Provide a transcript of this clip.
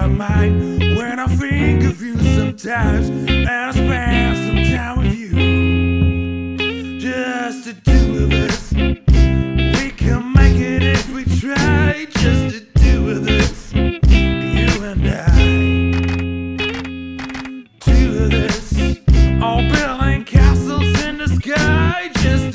my mind when I think of you sometimes, and I spend some time with you, just the two of us. We can make it if we try, just the two of us, you and I. Two of us, all building castles in the sky, just.